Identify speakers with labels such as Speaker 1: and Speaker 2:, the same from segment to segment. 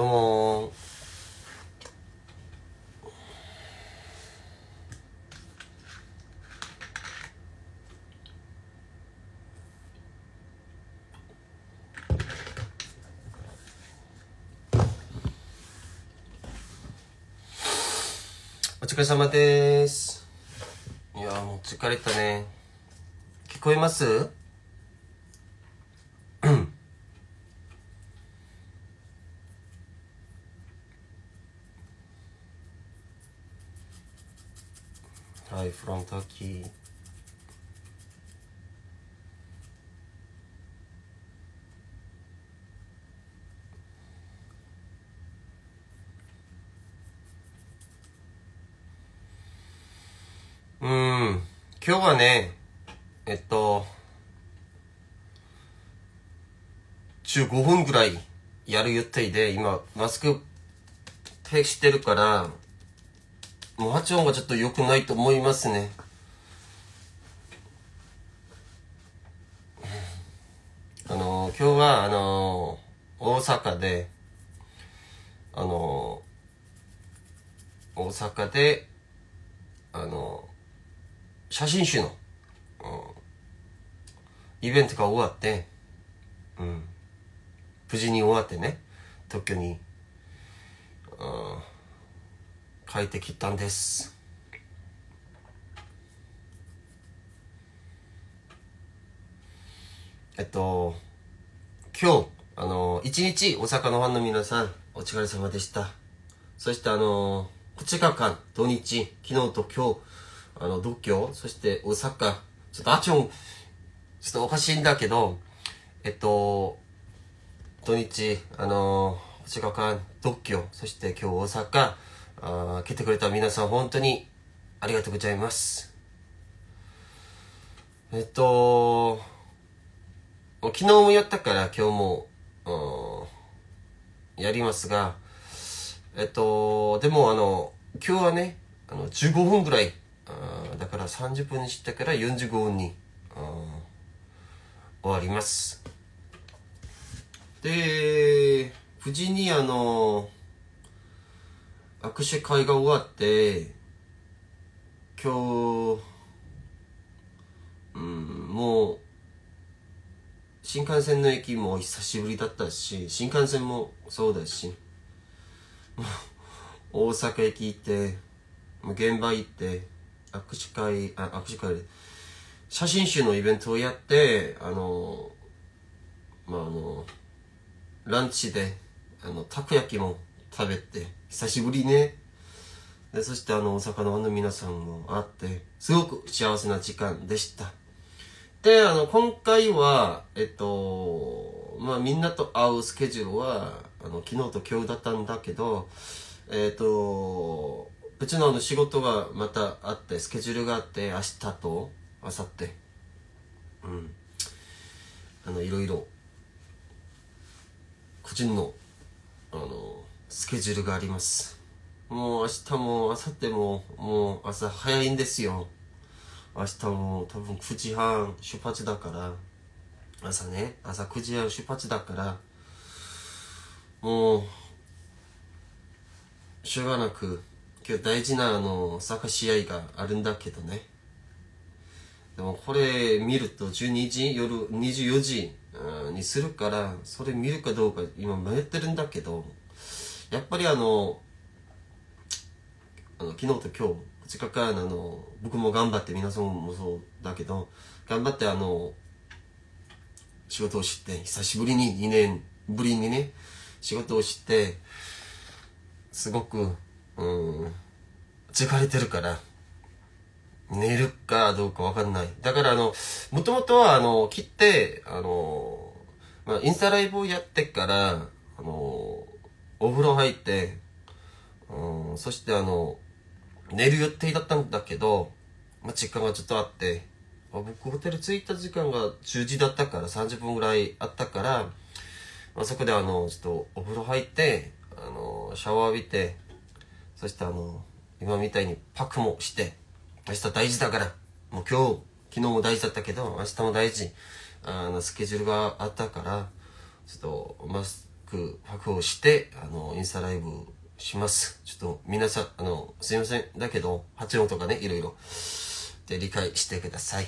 Speaker 1: どうもお疲れ様です。いやもう疲れたね。聞こえます？はい from Turkey うん。今日はねえっと15分ぐらいやる予定で今マスクペしてるからもう発音がちょっと良くないと思いますね。あの今日はあの大阪であの大阪であの写真集の、うん、イベントが終わって、うん、無事に終わってね東京に、うん帰ってきたんです。えっと今日あの一日大阪のファンの皆さんお疲れ様でした。そしてあの2日間土日昨日と今日あの独協そして大阪ちょっとあちょんちょっとおかしいんだけどえっと土日あの2日間独協そして今日大阪あ来てくれた皆さん本当にありがとうございます。えっと、昨日もやったから今日も、やりますが、えっと、でもあの、今日はね、あの、15分ぐらい、だから30分にしてから45分に、終わります。で、無事にあの、握手会が終わって今日うんもう新幹線の駅も久しぶりだったし新幹線もそうだし大阪駅行って現場行って握手会あ握手会で写真集のイベントをやってあのまああのランチであのたこ焼きも食べて久しぶりね。でそしてあの大阪のファンの皆さんも会ってすごく幸せな時間でした。であの今回はえっとまあみんなと会うスケジュールはあの昨日と今日だったんだけどえっとうちのあの仕事がまたあってスケジュールがあって明日と明後日。うん。あのいろいろ個人のあのスケジュールがあります。もう明日も明後日ももう朝早いんですよ。明日も多分9時半出発だから。朝ね。朝9時半出発だから。もうしょうがなく今日大事なあのサッカー試合があるんだけどね。でもこれ見ると12時？夜24時？にするからそれ見るかどうか今迷ってるんだけど。やっぱりあのあの昨日と今日せっかくあの僕も頑張って皆さんもそうだけど頑張ってあの仕事をして久しぶりに2年ぶりにね仕事をしてすごくうん疲れてるから寝るかどうかわかんない。だからあのもともとはあの切ってあの、まあ、インスタライブをやってからあのお風呂入って、うん、そしてあの、寝る予定だったんだけど、まあ、時間がちょっとあって、まあ、僕ホテル着いた時間が10時だったから30分ぐらいあったから、まあ、そこであの、ちょっとお風呂入って、あの、シャワー浴びて、そしてあの、今みたいにパクもして、明日大事だから、もう今日、昨日も大事だったけど、明日も大事、あの、スケジュールがあったから、ちょっと、まあ、確保して、あの、インスタライブします。ちょっと皆さん、あの、すいません。だけど、発音とかね、いろいろ。で、理解してください。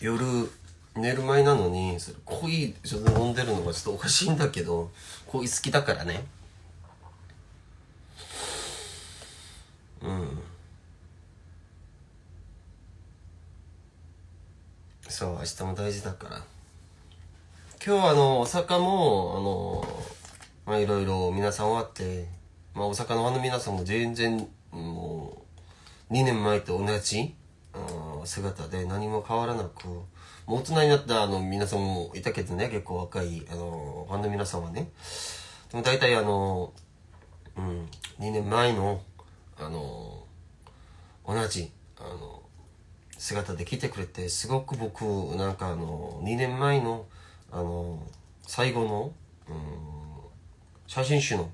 Speaker 1: 夜、寝る前なのに、それ、濃い、ちょっと飲んでるのがちょっとおかしいんだけど、濃い好きだからね。そう明日も大事だから。今日はあの大阪もあのまあいろいろ皆さん終わってまあ大阪のファンの皆さんも全然もう2年前と同じ、姿で何も変わらなくもう大人になったあの皆さんもいたけどね結構若いあのファンの皆さんはね。でも大体あのうん2年前のあの同じ姿で来てくれてすごく僕なんかあの2年前のあの最後の、うん、写真集の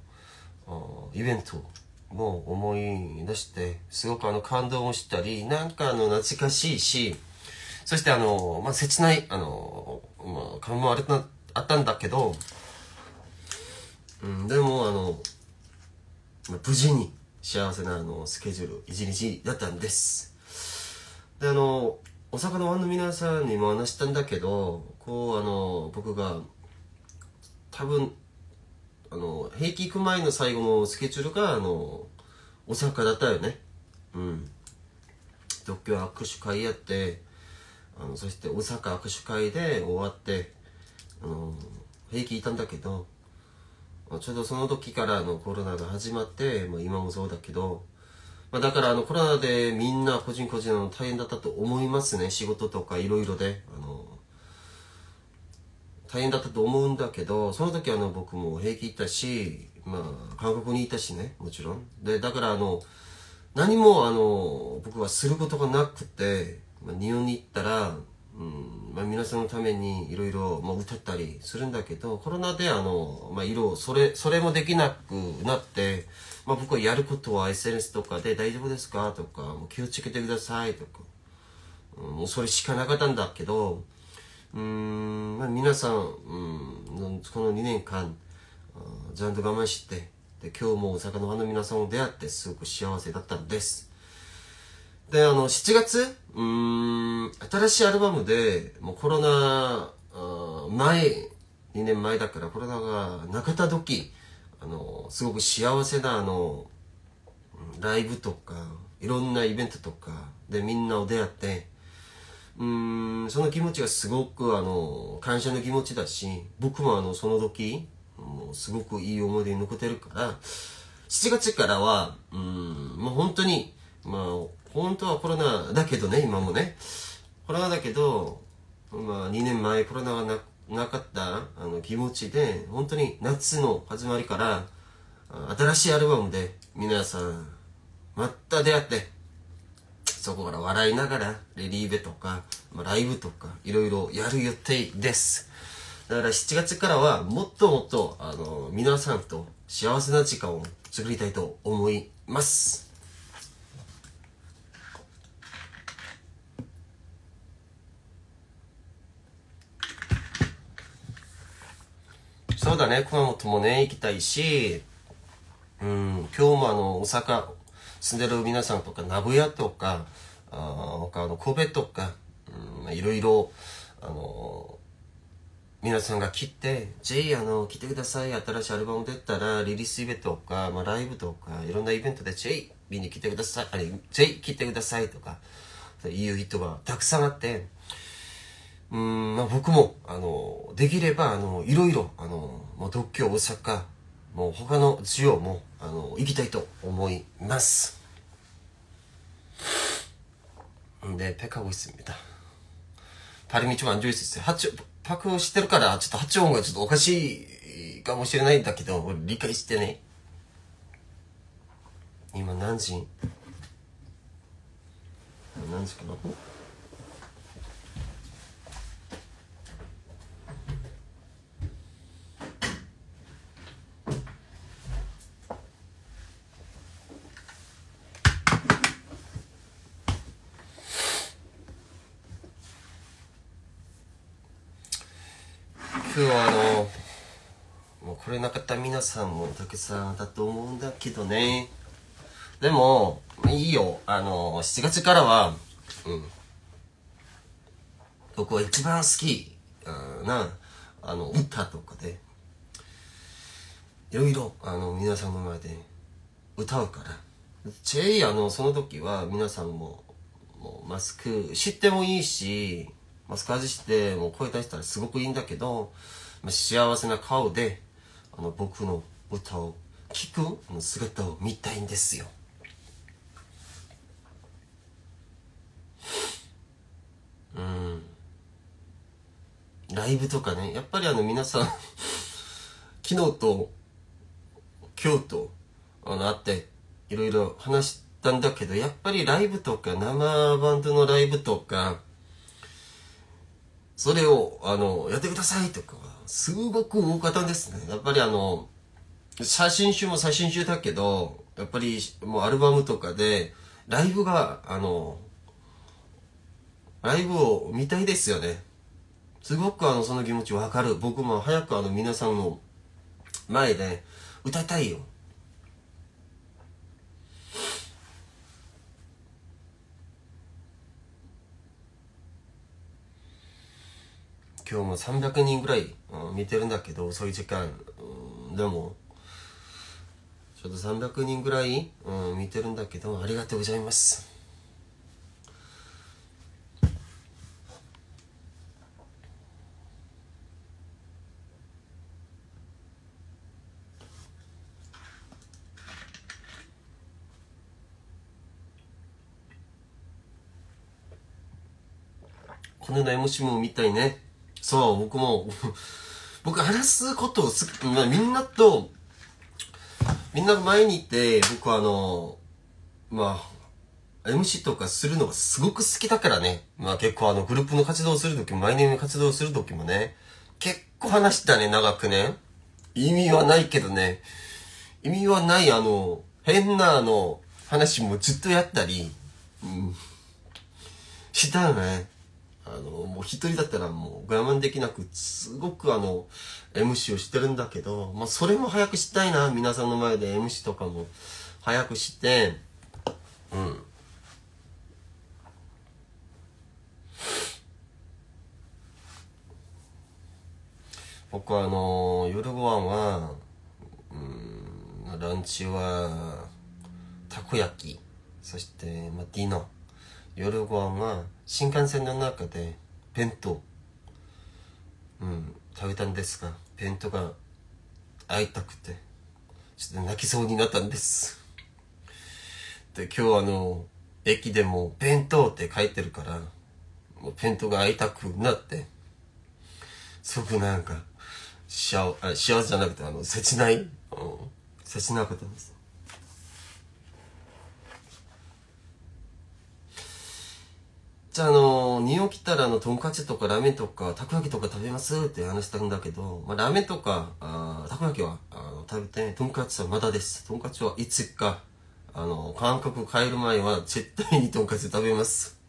Speaker 1: イベントも思い出してすごくあの感動をしたりなんかあの懐かしいしそしてあの、まあ、切ないあの、まあ、感もあれたあったんだけど、うん、でもあの、無事に幸せなあのスケジュール一日だったんです。であの大阪のファンの皆さんにも話したんだけどこうあの僕が多分あの兵役行く前の最後のスケジュールがあの大阪だったよね。うん。独協握手会やってあのそして大阪握手会で終わってあの兵役いたんだけどちょうどその時からのコロナが始まって、まあ、今もそうだけどまあ、だからあのコロナでみんな個人個人の大変だったと思いますね。仕事とかいろいろで。あの大変だったと思うんだけどその時あの僕も平気行ったしまあ韓国にいたしねもちろん。でだからあの何もあの僕はすることがなくて、まあ、日本に行ったらうんまあ、皆さんのためにいろいろ歌ったりするんだけどコロナであの、まあ、色それそれもできなくなって、まあ、僕はやることは SNS とかで大丈夫ですかとかもう気をつけてくださいとか、うん、もうそれしかなかったんだけどうん、まあ、皆さん、うん、この2年間ちゃんと我慢してで今日も大阪のファンの皆さんを出会ってすごく幸せだったんです。で、あの、7月、うん、新しいアルバムで、もうコロナ前、2年前だからコロナがなかった時、あの、すごく幸せな、あの、ライブとか、いろんなイベントとかでみんなを出会って、うん、その気持ちがすごく、あの、感謝の気持ちだし、僕もあの、その時、もうすごくいい思い出に残ってるから、7月からは、うん、もう本当に、まあ、本当はコロナだけどね、今もね。コロナだけど、まあ2年前コロナがなくなかったあの気持ちで、本当に夏の始まりから、新しいアルバムで皆さん、また出会って、そこから笑いながら、レリーベとか、まあ、ライブとか、いろいろやる予定です。だから7月からはもっともっと、あの、皆さんと幸せな時間を作りたいと思います。ね、熊本もね、行きたいし、うん、今日もあの、大阪住んでる皆さんとか、名古屋とか、あ他の神戸とか、うん、いろいろ、あの、皆さんが来て、J、あの、来てください。新しいアルバム出たら、リリースイベントとか、まあ、ライブとか、いろんなイベントで J、見に来てください。あれ、J、来てくださいとか、いう人がたくさんあって、うん、まあ、僕も、あの、できれば、あの、いろいろ、あの、もう東京、大阪、もう他の地方も、あの、行きたいと思います。んで、ペカ고있습니다 발음이좀안좋을수있어요発音、パクをしてるから、ちょっと発音がちょっとおかしいかもしれないんだけど、理解してね。今何時何時かな 今日 さんもたくさんだと思うんだけどね。でもいいよ。あの7月からはうん。僕は一番好きなあの歌とかで。いろいろあの皆さんの前で歌うから。チェイあのその時は皆さんももうマスクしてもいいしマスク外してもう声出したらすごくいいんだけど、ま、幸せな顔であの僕の歌を聴く姿を見たいんですよ。うん。ライブとかねやっぱりあの皆さん 昨日と今日とあの会っていろいろ話したんだけどやっぱりライブとか生バンドのライブとかそれをあのやってくださいとかすごく大方ですね。やっぱりあの写真集も写真集だけどやっぱりもうアルバムとかでライブがあのライブを見たいですよね。すごくあのその気持ちわかる。僕も早くあの皆さんの前で歌いたいよ。も300人ぐらい、うん、見てるんだけど遅いう時間、うん、でもちょっと300人ぐらい、うん、見てるんだけどありがとうございますこの MC も見たいね。そう、僕も、僕話すことをす、まあ、みんなと、みんな前にいて、僕はあの、まあ、MC とかするのがすごく好きだからね。まあ結構あのグループの活動するときも、毎年の活動するときもね、結構話したね、長くね。意味はないけどね。意味はないあの、変なあの、話もずっとやったり、うん、したよね。あの、もう一人だったらもう我慢できなく、すごくあの、MC をしてるんだけど、まあそれも早くしたいな、皆さんの前で MC とかも早くして、うん。僕はあの夜ご飯は、うん、ランチは、たこ焼き、そして、まあ、ディナー。夜ご飯は新幹線の中で弁当、うん、食べたんですが弁当が会いたくてちょっと泣きそうになったんです。で今日あの駅でも弁当って書いてるからもう弁当が会いたくなってすごくなんか幸あ幸せじゃなくてあの切ない、うん、切なかったんです。じゃあ、あの、日本来たら、あの、とんかつとかラーメンとか、たこ焼きとか食べますって話したんだけど、まあ、ラーメンとか、あたこ焼きは、あの、食べて、とんかつはまだです。とんかつはいつか、あの、韓国帰る前は絶対にとんかつ食べます。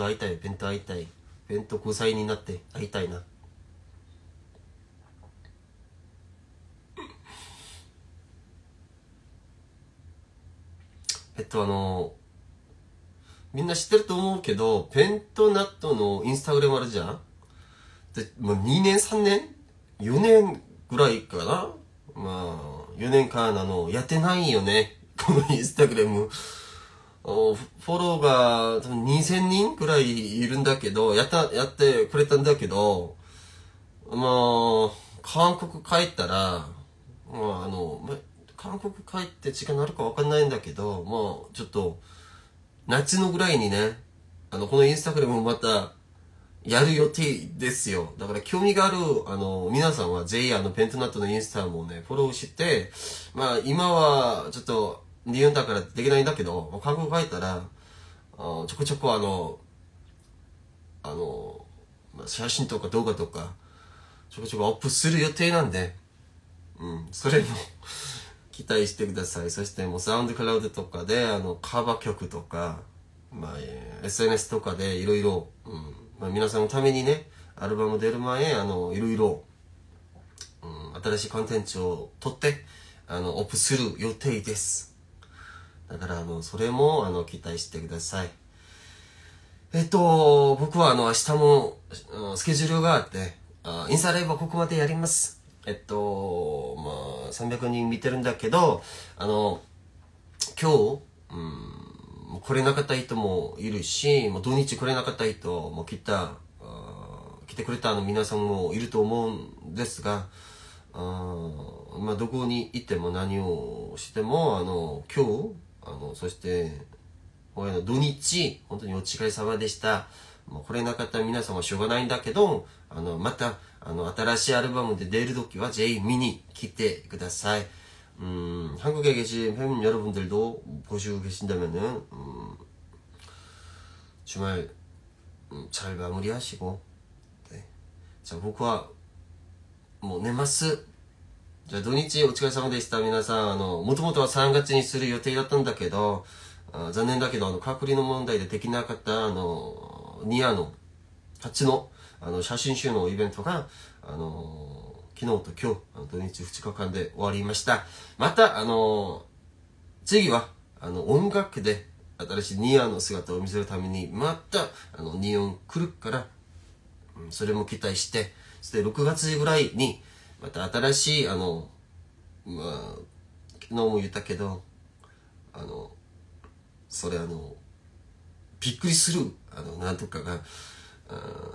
Speaker 1: 弁当会いたい弁当会いたい弁当5歳になって会いたいな。えっとあのみんな知ってると思うけどペントナットのインスタグラムあるじゃん？でもう2年3年？4年ぐらいかな？まあ4年間あのやってないよね？このインスタグラム。フォローが多分2000人くらいいるんだけど、やった、やってくれたんだけど、まあ、韓国帰ったら、まああの、韓国帰って時間なるかわかんないんだけど、まあちょっと、夏のぐらいにね、あの、このインスタグラムまた、やる予定ですよ。だから興味がある、あの、皆さんはぜひあの、ペントナットのインスタもね、フォローして、まあ今はちょっと、日本だからできないんだけど、韓国帰ったら、あちょこちょこあの、あの、まあ、写真とか動画とか、ちょこちょこアップする予定なんで、うん、それも 期待してください。そしてもうサウンドクラウドとかで、あの、カバー曲とか、まあ、SNS とかでいろいろ、うん、まあ、皆さんのためにね、アルバム出る前、あの、いろいろ、うん、新しいコンテンツを撮って、あの、オップする予定です。だから、あの、それも、あの、期待してください。えっと、僕はあの、明日も、スケジュールがあって、あインスタライブはここまでやります。えっと、まあ、300人見てるんだけど、あの、今日、うん、来れなかった人もいるし、もう土日来れなかった人も来た、来てくれたの皆さんもいると思うんですが、あまあ、どこに行っても何をしても、あの、今日、あの、そして、親の土日、本当にお疲れ様でした。もう来れなかった皆さんはしょうがないんだけど、あの、また、あの、新しいアルバムで出るときはぜひ見に来てください。음 한국에 계신 팬 여러분들도 보시고 계신다면은, 음, 주말, 음, 잘 마무리하시고, 네. 자, 보쿠와, 뭐, 네마스. 자, 土日お疲れ様でした。皆さん、あの、もともとは3月にする予定だったんだけど、あ残念だけど、あの、隔離の問題でできなかった、あの、ニアの、初の、あの、写真集のイベントが、あの、昨日と今日、土日2日間で終わりました。また、あの、次は、あの、音楽で、新しいニアの姿を見せるために、また、あの、ニオン来るから、それも期待して、そして6月ぐらいに、また新しい、あの、まあ、昨日も言ったけど、あの、それあの、びっくりする、あの、なんとかが、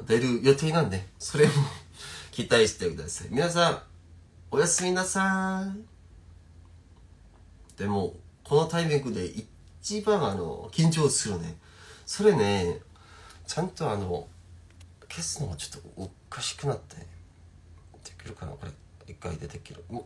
Speaker 1: 出る予定なんで、それも 期待してください。皆さん、おやすみなさい。でも、このタイミングで一番あの、緊張するね。それね、ちゃんとあの、消すのがちょっとおかしくなって、るかなこれ、一回出てきる。お、